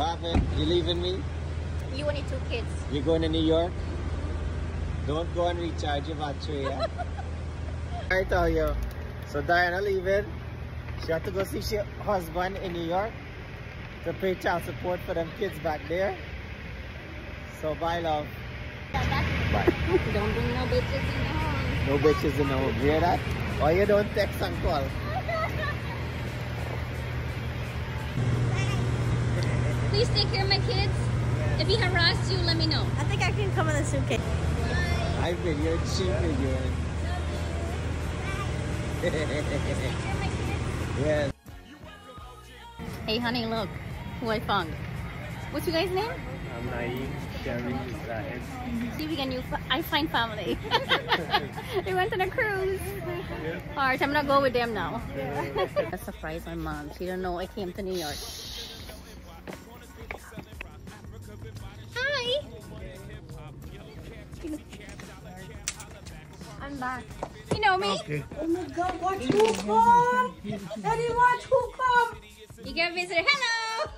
What happened? You leaving me? You only two kids. You going to New York? Don't go and recharge your battery, yeah? I tell you. So Diana leaving. She had to go see her husband in New York to pay child support for them kids back there. So bye love. Bye. Don't bring no bitches in the home. No bitches in the home. You hear that? Or you don't text and call. Please take care of my kids. If he harass you, let me know. I think I can come in the suitcase. Bye. I video, she video. yes. Hey, honey, look who I found. What's your guy's name? I'm Naeem, Sherry, Zaid. See if we can use I find family. they went on a cruise. All right, I'm gonna go with them now. I surprised my mom. She don't know I came to New York. I'm back. You know me. Okay. Oh my god, watch who come! Daddy, watch who come! You get a visitor. Hello.